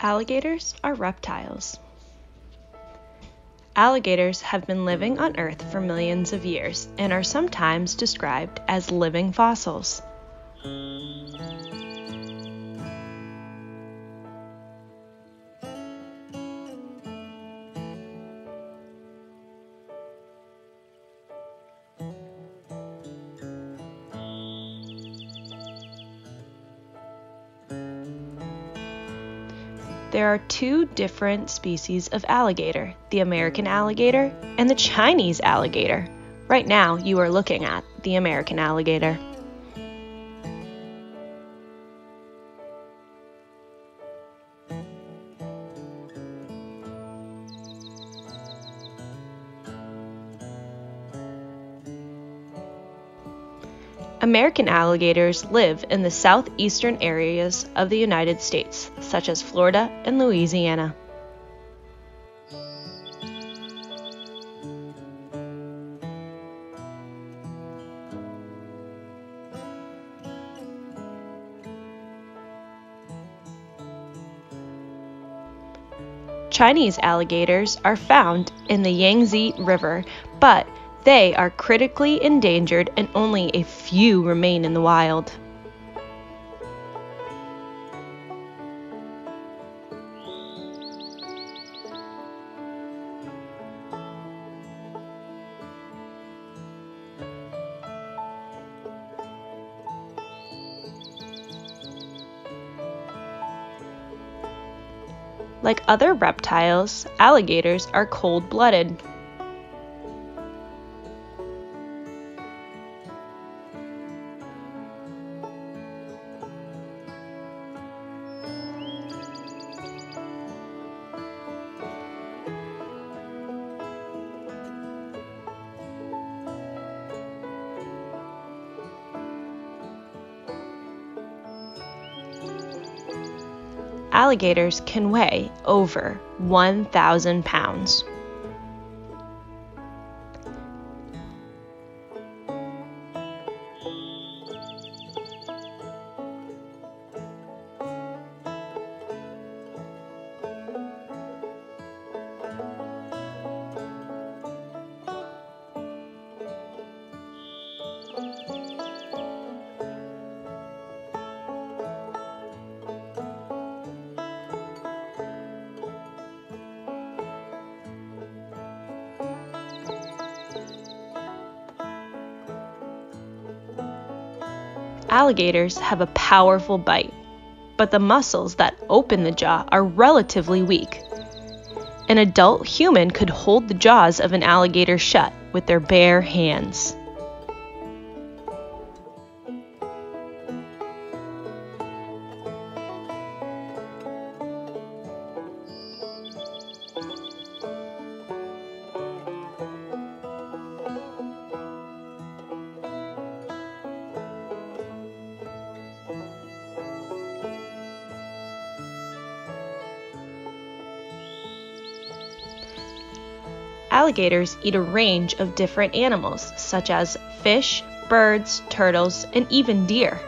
Alligators are reptiles. Alligators have been living on Earth for millions of years and are sometimes described as living fossils. There are two different species of alligator the American alligator and the Chinese alligator. Right now, you are looking at the American alligator. American alligators live in the southeastern areas of the United States, such as Florida and Louisiana. Chinese alligators are found in the Yangtze River, but they are critically endangered and only a few remain in the wild. Like other reptiles, alligators are cold blooded. Alligators can weigh over 1,000 pounds. Alligators have a powerful bite, but the muscles that open the jaw are relatively weak. An adult human could hold the jaws of an alligator shut with their bare hands. Alligators eat a range of different animals, such as fish, birds, turtles, and even deer.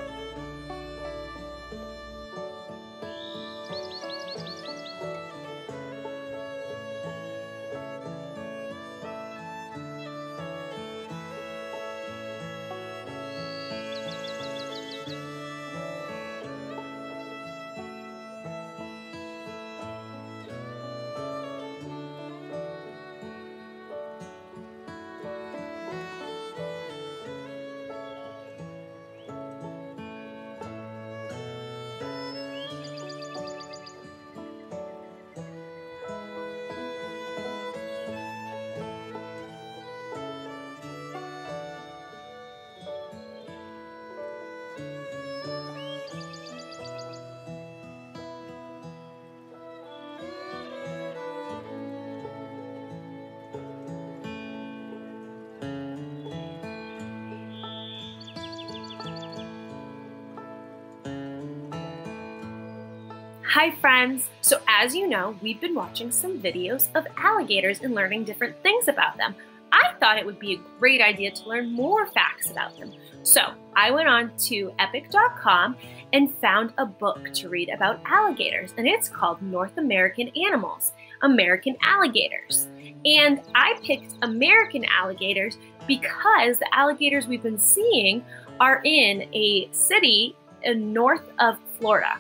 Hi friends! So as you know, we've been watching some videos of alligators and learning different things about them. I thought it would be a great idea to learn more facts about them. So I went on to epic.com and found a book to read about alligators, and it's called North American Animals American Alligators. And I picked American alligators because the alligators we've been seeing are in a city north of Florida,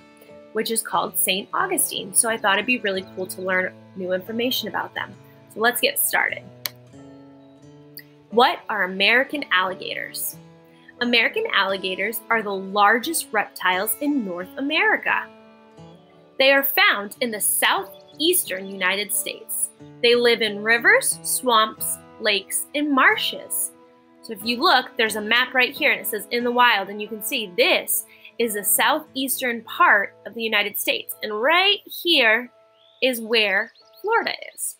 which is called St. Augustine. So I thought it'd be really cool to learn new information about them. So let's get started. What are American alligators? American alligators are the largest reptiles in North America. They are found in the southeastern United States. They live in rivers, swamps, lakes, and marshes. So if you look, there's a map right here and it says in the wild, and you can see this is the southeastern part of the United States. And right here is where Florida is.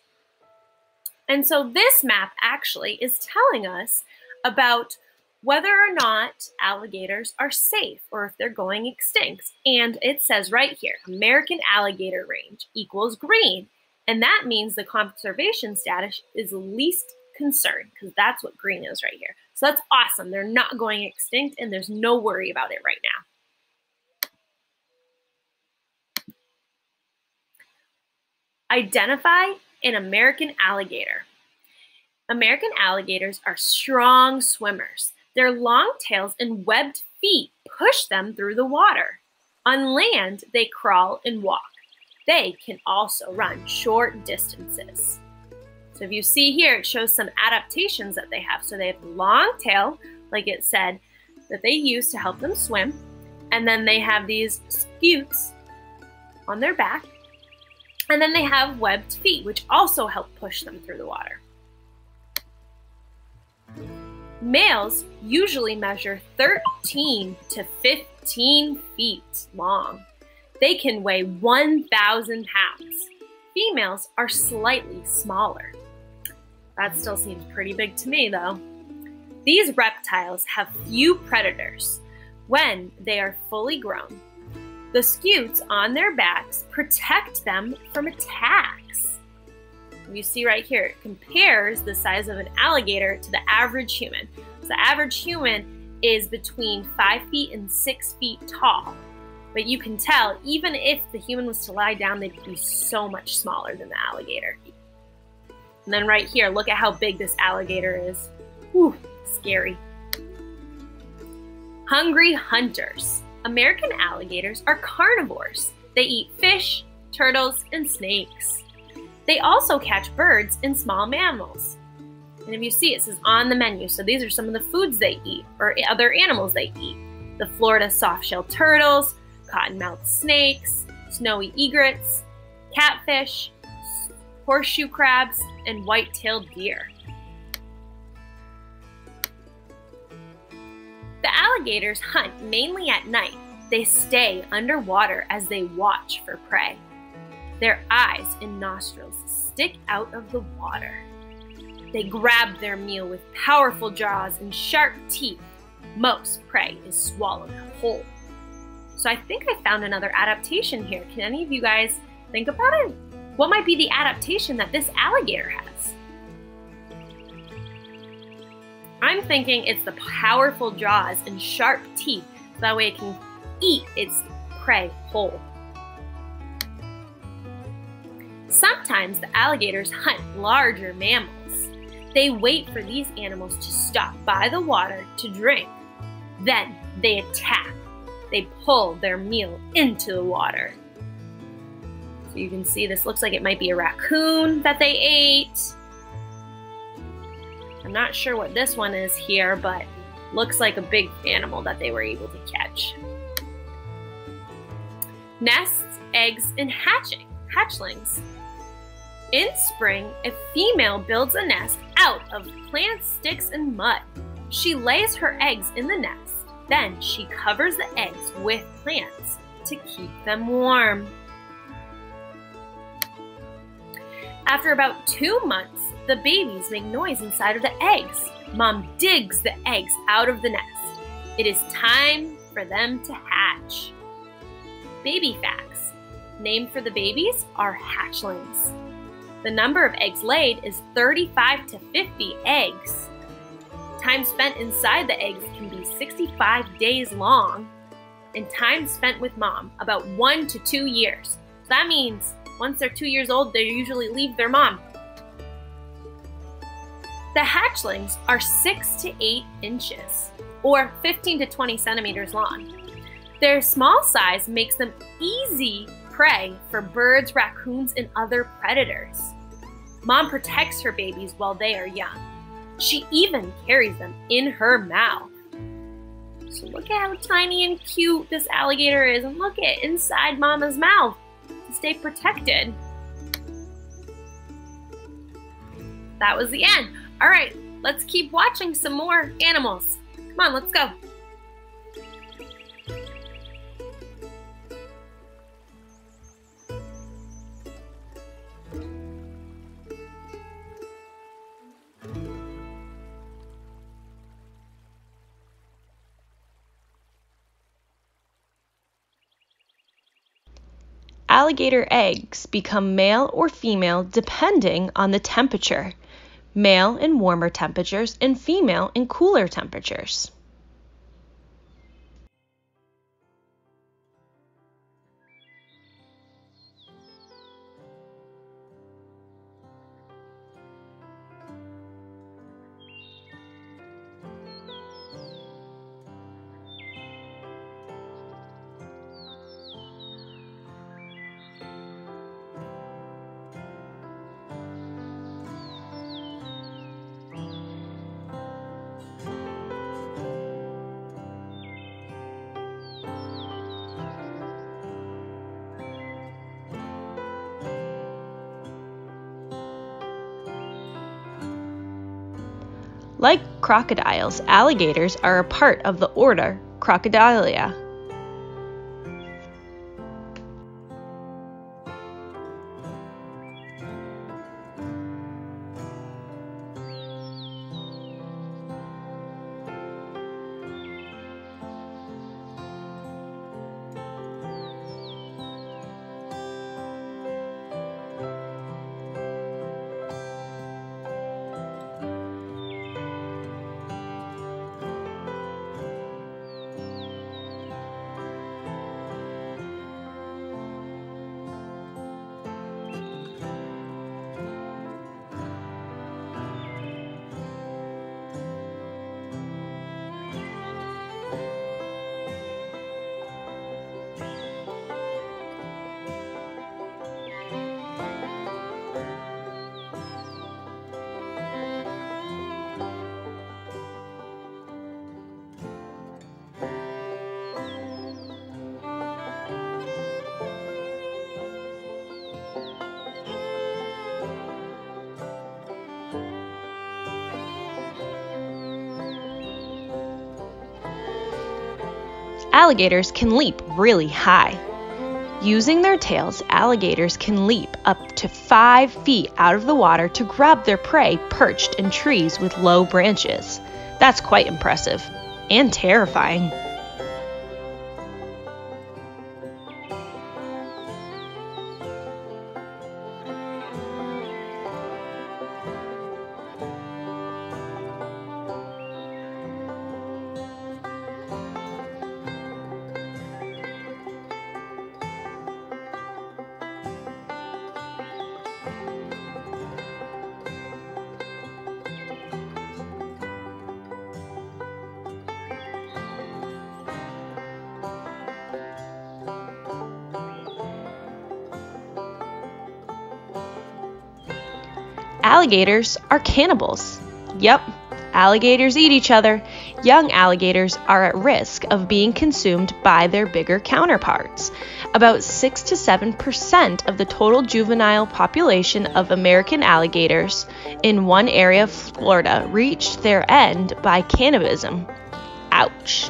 And so this map actually is telling us about whether or not alligators are safe or if they're going extinct. And it says right here, American alligator range equals green. And that means the conservation status is least concern because that's what green is right here. So that's awesome. They're not going extinct and there's no worry about it right now. Identify an American alligator. American alligators are strong swimmers. Their long tails and webbed feet push them through the water. On land, they crawl and walk. They can also run short distances. So if you see here, it shows some adaptations that they have. So they have a long tail, like it said, that they use to help them swim. And then they have these scutes on their back. And then they have webbed feet, which also help push them through the water. Males usually measure 13 to 15 feet long. They can weigh 1,000 pounds. Females are slightly smaller. That still seems pretty big to me, though. These reptiles have few predators when they are fully grown. The scutes on their backs protect them from attacks. You see right here, it compares the size of an alligator to the average human. So the average human is between five feet and six feet tall. But you can tell, even if the human was to lie down, they'd be so much smaller than the alligator. And then right here, look at how big this alligator is. Whew, scary. Hungry hunters. American alligators are carnivores. They eat fish, turtles, and snakes. They also catch birds and small mammals. And if you see, it says on the menu. So these are some of the foods they eat or other animals they eat. The Florida soft-shell turtles, cottonmouth snakes, snowy egrets, catfish, horseshoe crabs, and white-tailed deer. Alligators hunt mainly at night. They stay underwater as they watch for prey. Their eyes and nostrils stick out of the water. They grab their meal with powerful jaws and sharp teeth. Most prey is swallowed whole. So I think I found another adaptation here. Can any of you guys think about it? What might be the adaptation that this alligator has? I'm thinking it's the powerful jaws and sharp teeth, so that way it can eat its prey whole. Sometimes the alligators hunt larger mammals. They wait for these animals to stop by the water to drink. Then they attack. They pull their meal into the water. So you can see this looks like it might be a raccoon that they ate. I'm not sure what this one is here, but looks like a big animal that they were able to catch. Nests, eggs, and hatching, hatchlings. In spring, a female builds a nest out of plants, sticks, and mud. She lays her eggs in the nest. Then she covers the eggs with plants to keep them warm. After about two months, the babies make noise inside of the eggs. Mom digs the eggs out of the nest. It is time for them to hatch. Baby facts. Name for the babies are hatchlings. The number of eggs laid is 35 to 50 eggs. Time spent inside the eggs can be 65 days long, and time spent with mom about one to two years. So that means once they're two years old, they usually leave their mom. The hatchlings are six to eight inches, or 15 to 20 centimeters long. Their small size makes them easy prey for birds, raccoons, and other predators. Mom protects her babies while they are young. She even carries them in her mouth. So look at how tiny and cute this alligator is, and look at inside Mama's mouth stay protected. That was the end. All right, let's keep watching some more animals. Come on, let's go. Alligator eggs become male or female depending on the temperature male in warmer temperatures and female in cooler temperatures. Like crocodiles, alligators are a part of the order Crocodilia. Alligators can leap really high. Using their tails, alligators can leap up to five feet out of the water to grab their prey perched in trees with low branches. That's quite impressive and terrifying. Alligators are cannibals. Yep, alligators eat each other. Young alligators are at risk of being consumed by their bigger counterparts. About 6 to 7% of the total juvenile population of American alligators in one area of Florida reached their end by cannibalism. Ouch.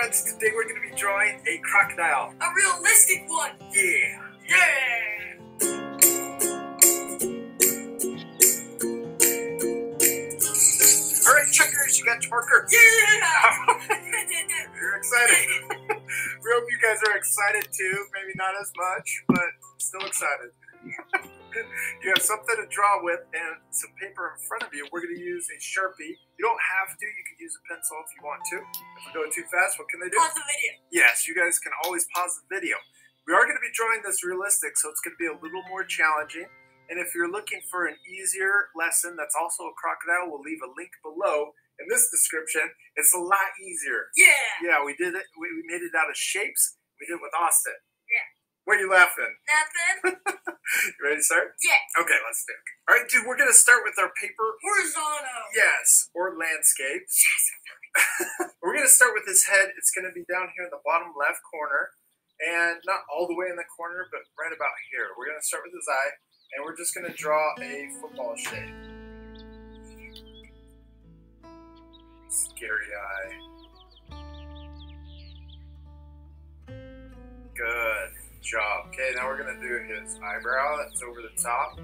Friends, today we're going to be drawing a crocodile. A realistic one. Yeah. Yeah. All right, checkers, you got your marker. Yeah. You're excited. we hope you guys are excited too. Maybe not as much, but still excited. you have something to draw with and some paper in front of you. We're going to use a Sharpie. You don't have to. You can use a pencil if you want to. If we're going too fast, what can they do? Pause the video. Yes, you guys can always pause the video. We are going to be drawing this realistic, so it's going to be a little more challenging. And if you're looking for an easier lesson that's also a crocodile, we'll leave a link below in this description. It's a lot easier. Yeah. Yeah, we did it. We we made it out of shapes. We did it with Austin. Yeah. What are you laughing? Nothing. You ready to start? Yeah. Okay, let's do it. All right, dude, we're going to start with our paper. Horizontal. Yes, or landscape. Yes. We're going to start with his head. It's going to be down here in the bottom left corner. And not all the way in the corner, but right about here. We're going to start with his eye. And we're just going to draw a football shape. Scary eye. Good job. Okay, now we're to do his eyebrow. That's over the top.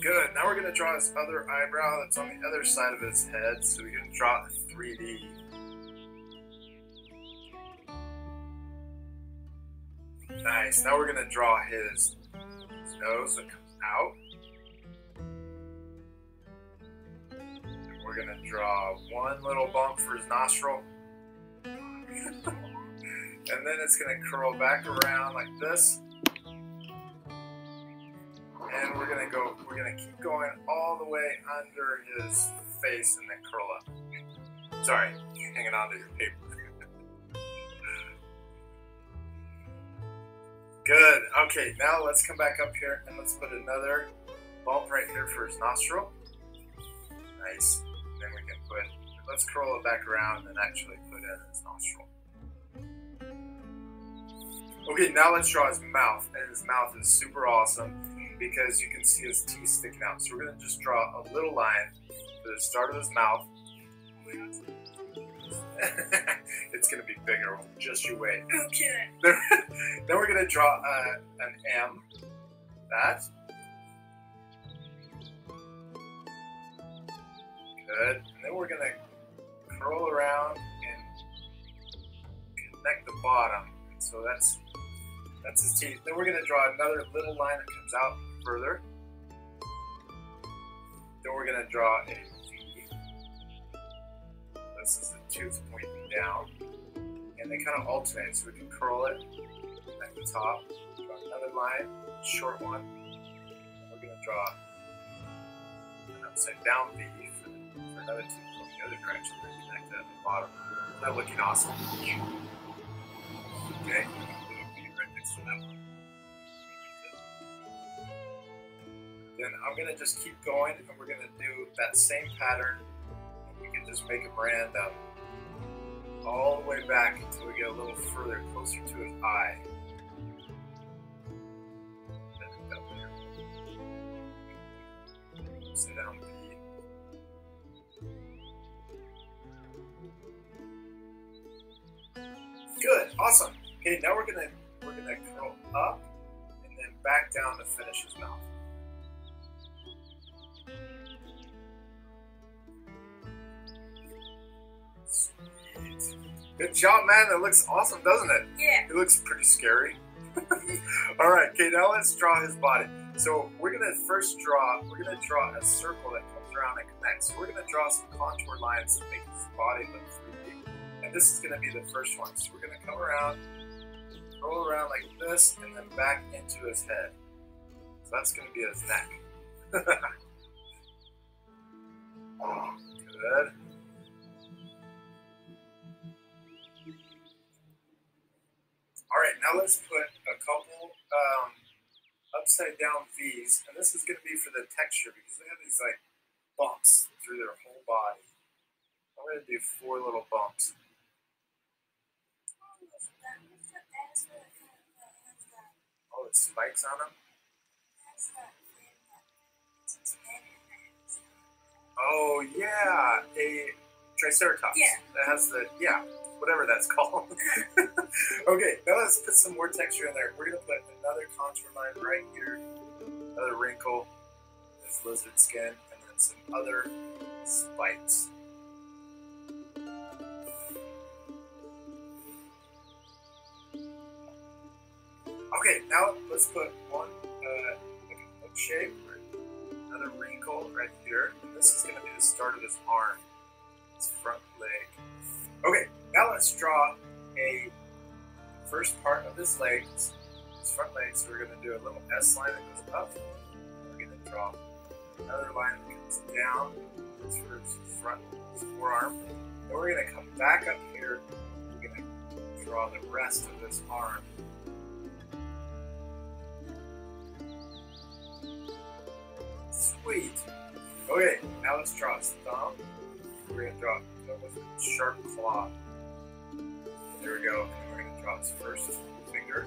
Good. Now we're to draw his other eyebrow that's on the other side of his head. So we can draw 3D. Nice. Now we're to draw his, nose that comes out. And we're to draw one little bump for his nostril. And then it's going to curl back around like this. And we're gonna go, we're gonna keep going all the way under his face and then curl up. Sorry, hanging on to your paper. Good, okay, now let's come back up here and let's put another bump right here for his nostril. Nice. And then we can put, let's curl it back around and actually put it in his nostril. Okay, now let's draw his mouth. And his mouth is super awesome because you can see his teeth sticking out. So we're going to just draw a little line for the start of his mouth. it's going to be bigger. Just you wait. Okay. Then, we're going to draw uh, an M. That. Good. And then we're going curl around and connect the bottom. So that's that's his teeth. Then we're going to draw another little line that comes out further. Then we're going to draw a V. This is the tooth pointing down. And they kind of alternate, so we can curl it at the top. Draw another line, short one. And we're going to draw an upside down V for, for another tooth the other direction. Connect it at the bottom. That looking awesome? Okay. Then I'm gonna just keep going and we're gonna do that same pattern. We can just make them random all the way back until we get a little further closer to his eye. Sit down, Good, awesome. Okay, now we're gonna we're gonna curl up and then back down to finish his mouth. Sweet. Good job, man. That looks awesome, doesn't it? Yeah. It looks pretty scary. All right, okay, now let's draw his body. So we're gonna first draw, we're gonna draw a circle that comes around and connects. So we're gonna draw some contour lines to make his body look 3D. This is gonna be the first one. So we're gonna come around, roll around like this, and then back into his head. So that's gonna be his neck. Good. All right, now let's put a couple um, upside down V's, and this is going to be for the texture because they have these like bumps through their whole body. I'm going to do four little bumps. Spikes on them. Oh yeah, a triceratops. Yeah. That has the yeah, whatever that's called. okay, now let's put some more texture in there. We're gonna put another contour line right here, another wrinkle, this lizard skin, and then some other spikes. Okay, now let's put one uh, like a hook shape, another wrinkle right here, and this is going to be the start of his arm, his front leg. Okay, now let's draw a first part of his legs, his front leg. So we're going to do a little S line that goes up. We're going to draw another line that comes down. For his front, his forearm. We're going to come back up here. We're going to draw the rest of this arm. Sweet. Okay, now let's draw his thumb. We're gonna draw it with a sharp claw. There we go. And we're gonna draw his first finger.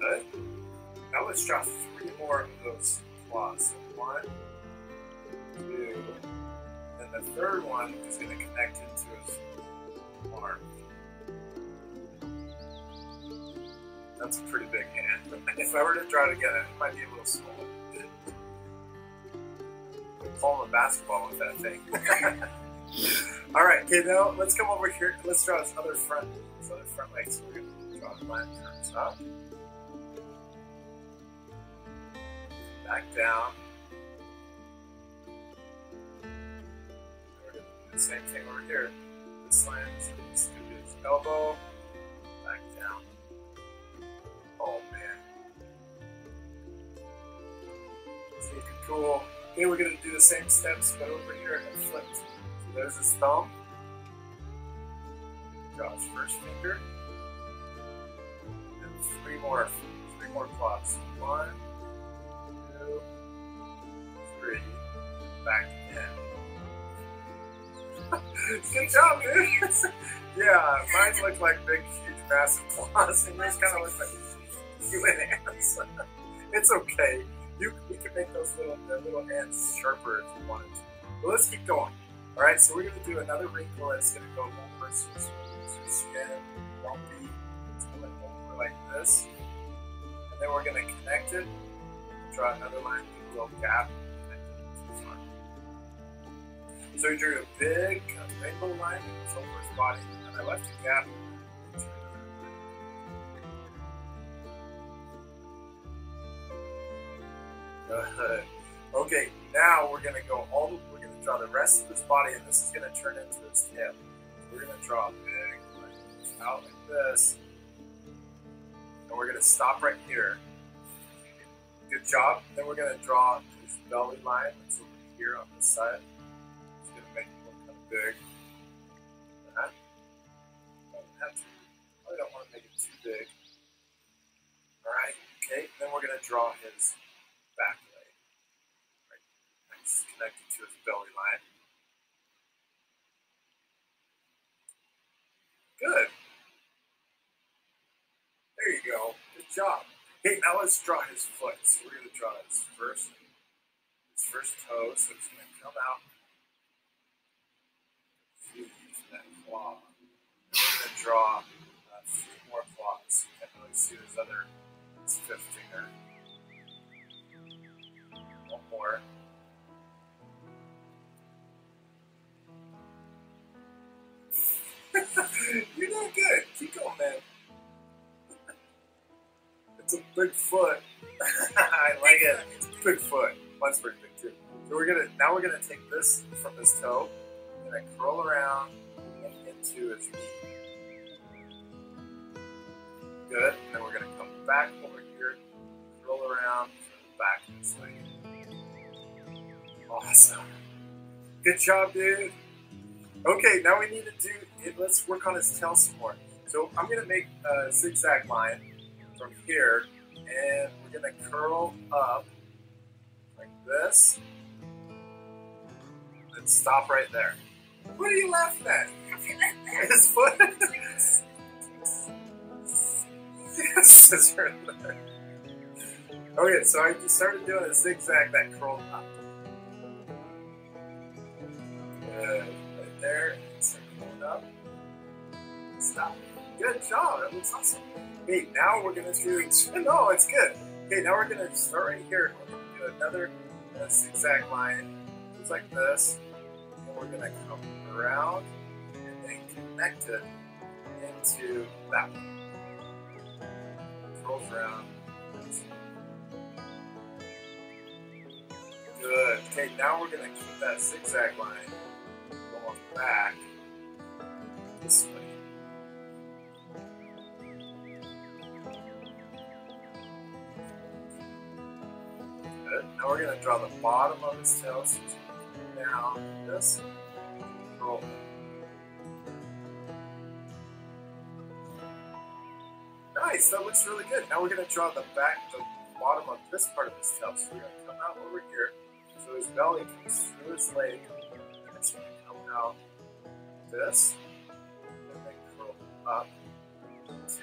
Good. Now let's draw three more of those claws. So one, two, and the third one is gonna connect into his arm. That's a pretty big hand. If I were to draw it again, it might be a little smaller. Palm a basketball with that thing. All right, okay, now let's come over here. Let's draw his other front, his other front leg. So we're gonna draw a line comes up, back down. The same thing over here. This line is elbow, back down. Oh man. It's looking cool. Okay, we're gonna do the same steps, but over here and flipped. So there's his thumb. His first finger. And three more, three more claws. One, two, three. Back in. Good job, dude. yeah, mine look like big, huge, massive claws, and yours kind of look like human hands. it's okay. You we can make those little little hands sharper if you wanted to. But let's keep going. All right, so we're gonna do another wrinkle that's gonna go over his skin, bumpy. It's gonna over like this, and then we're gonna connect it. Draw another line, a little gap. So we drew a big of rainbow line that goes over his body, and I left a gap. Okay, now we're gonna go all. The, we're gonna draw the rest of his body, and this is gonna turn into his hip. We're gonna draw a big line out like this, and we're gonna stop right here. Good job. Then we're gonna draw his belly line that's over here on this side. It's gonna make it look kind of big. I don't want to make it too big. All right. Okay. Then we're gonna draw his. That's connected to his belly line. Good. There you go. Good job. Okay, now let's draw his foot. So we're gonna draw his first his first toe, so it's gonna come out. Claw. And we're gonna draw uh, three more claws. You can't really see his other his fifth finger. One more. It's a big foot. I like it. It's a big foot. Mine's pretty big too. So we're gonna now we're gonna take this from his toe and then curl around and into his knee. Good. And then we're gonna come back over here, curl around back his leg. Awesome. Good job, dude. Okay, now we need to do it. Let's work on his tail some more. So I'm gonna make a zigzag line from here, and we're gonna curl up like this, and stop right there. What are you laughing at? His foot. yes, scissor in there. Okay, so I just started doing a zigzag that curled up. Good. Right there. Good job. That looks awesome. Okay, now we're gonna do. No, it's good. Okay, now we're gonna start right here. We're gonna do another uh, zigzag line, just like this. And we're gonna come around and then connect it into that one. Around. Good. Okay, now we're gonna keep that zigzag line going back this way. Now we're gonna draw the bottom of his tail. Down this. Roll. Nice, that looks really good. Now we're gonna draw the back, the bottom of this part of his tail. So we're gonna come out over here. So his belly comes through his leg, and it's gonna come out this, and then curl up to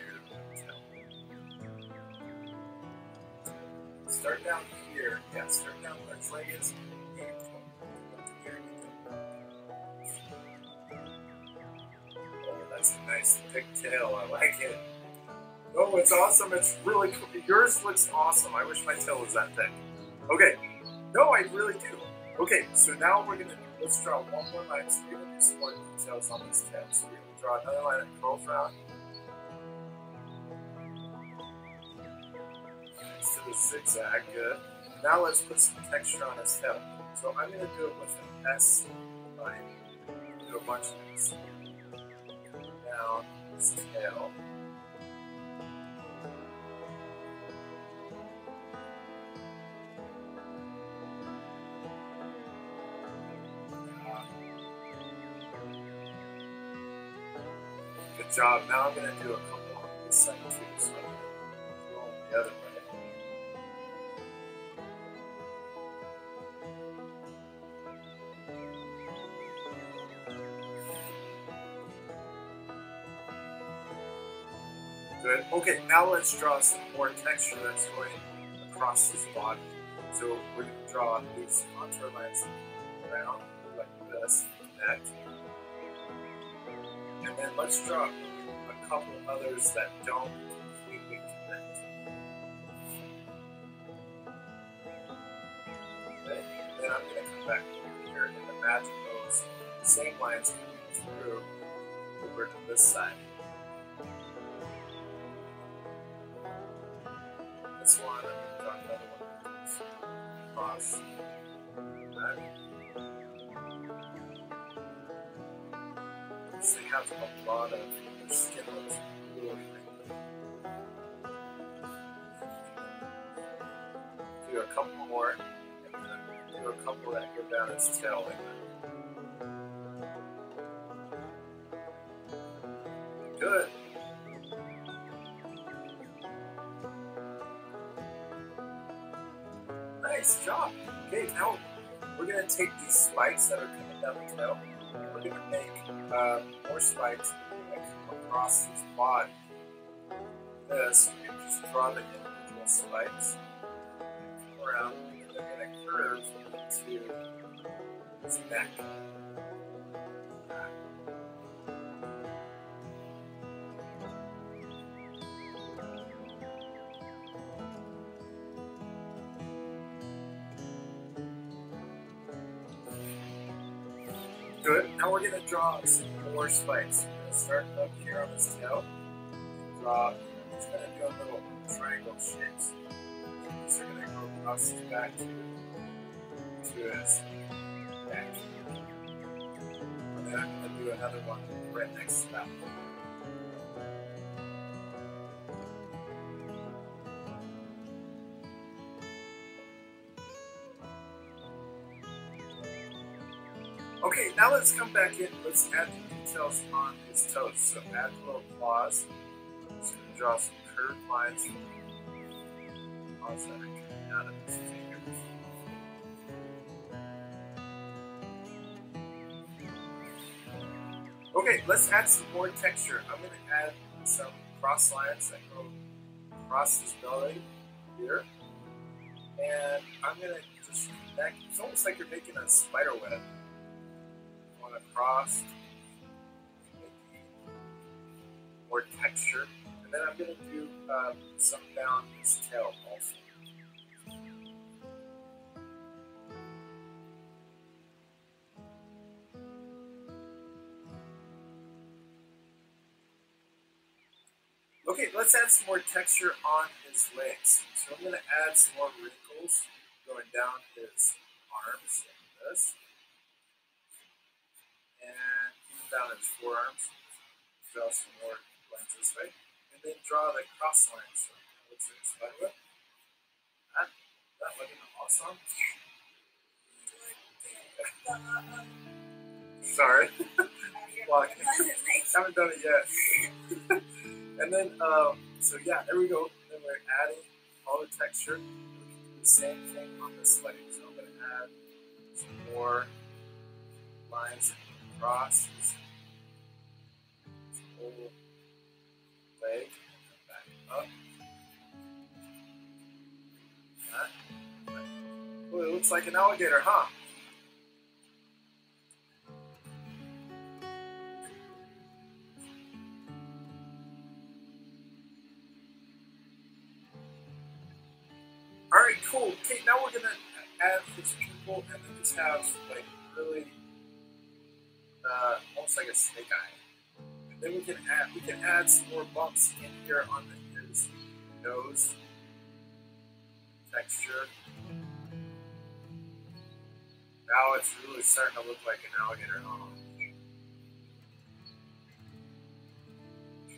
Start down here. Yeah, start down where his leg is. Oh, that's a nice thick tail. I like it. Oh, it's awesome. It's really cool. Yours looks awesome. I wish my tail was that thick. Okay. No, I really do. Okay, so now we're gonna let's draw one more line. So we're gonna do some more details on this tail. So we're gonna draw another line that curls the zigzag, good. Now let's put some texture on his tail. So I'm gonna do it with an S line. Do a bunch of these. Down his tail. Good job. Now I'm going to do a couple on this side too. So I'm going to the other Okay, now let's draw some more texture that's going across his body. So we're going to draw these contour lines around like this, connect. And then let's draw a couple others that don't completely connect. Okay, and then I'm going to come back here and imagine those same lines coming through over to this side. Across that. This thing has a lot of wrinkly. Do a couple more, and then do a couple that go down his tail like that. Good. Nice job. Okay, now we're gonna take these spikes that are coming down the tail, and we're gonna make uh, more come across his body. This, you can just draw the individual come around, and they're gonna curve into his neck. Now we're gonna draw some more spikes. We're gonna start up here on his tail. Draw. It's gonna do a little triangle shapes. These are gonna go across his back to, to his back. And then I'm gonna do another one right next to that Okay, now let's come back in. Let's add the details on his toes. So add the little claws. I'm just gonna draw some curved lines. Claws that are coming out of his fingers. Okay, let's add some more texture. I'm gonna add some cross lines that go across his belly here. And I'm gonna just connect. It's almost like you're making a spider web. Going across, more texture, and then I'm gonna do um, some down his tail also. Okay, let's add some more texture on his legs. So I'm going to add some more wrinkles going down his arms like this. Down his forearms. Draw some more lines this way. And then draw the cross lines. So it looks like a spider web. That, that looking awesome. Sorry. haven't done it yet. And then, um, so yeah, there we go. Then we're adding all the texture. We can do the same thing on this leg. So I'm going to add some more lines across this whole leg back up. It looks like an alligator, huh? All right, cool. Okay, now we're gonna add his pupil and then just have like really uh, almost like a snake eye. Then we can add we can add some more bumps in here on the, his nose texture. Now it's really starting to look like an alligator. Oh.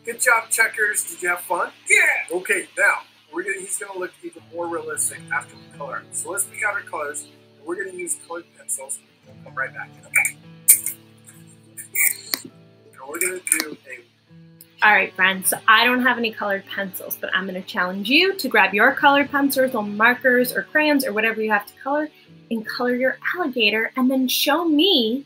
Good job, checkers. Did you have fun? Yeah. Okay, now we're gonna he's gonna look even more realistic after we color. So let's pick out our colors. And we're gonna use colored pencils. We'll come right back. And All right, friends. So I don't have any colored pencils, but I'm going to challenge you to grab your colored pencils or markers or crayons or whatever you have to color and color your alligator and then show me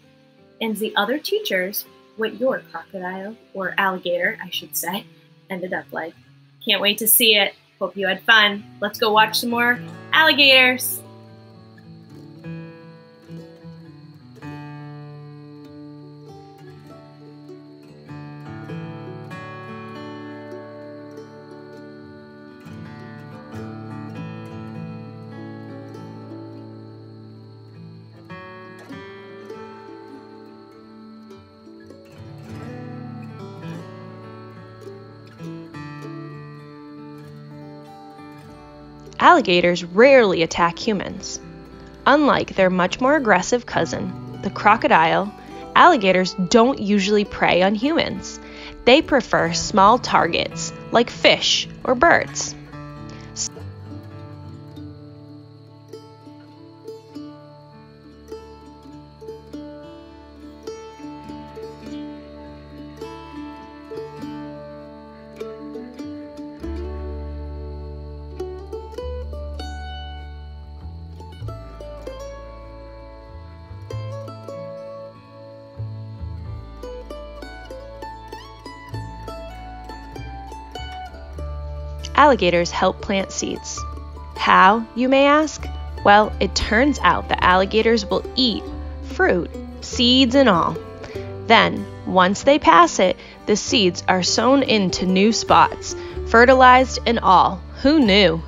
and the other teachers what your crocodile or alligator, I should say, ended up like. Can't wait to see it. Hope you had fun. Let's go watch some more alligators. Alligators rarely attack humans. Unlike their much more aggressive cousin, the crocodile, alligators don't usually prey on humans. They prefer small targets like fish or birds. Alligators help plant seeds. How, you may ask? Well, it turns out that alligators will eat fruit, seeds and all. Then, once they pass it, the seeds are sown into new spots, fertilized and all. Who knew?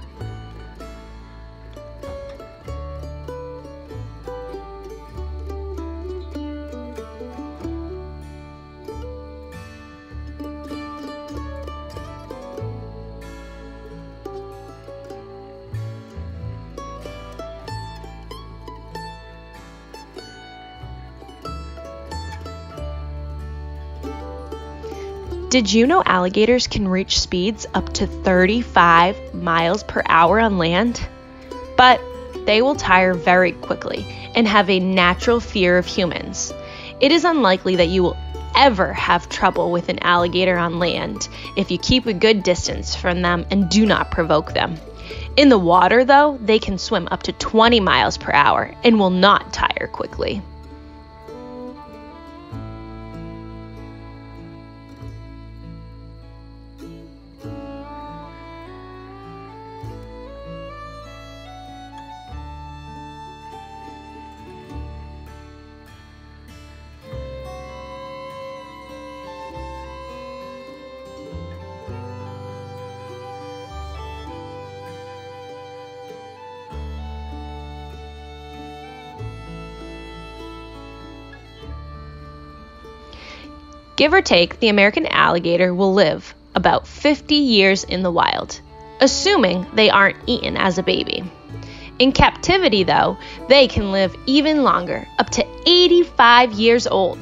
Did you know alligators can reach speeds up to 35 miles per hour on land? But they will tire very quickly and have a natural fear of humans. It is unlikely that you will ever have trouble with an alligator on land if you keep a good distance from them and do not provoke them. In the water, though, they can swim up to 20 miles per hour and will not tire quickly. Give or take, the American alligator will live about 50 years in the wild, assuming they aren't eaten as a baby. In captivity, though, they can live even longer, up to 85 years old.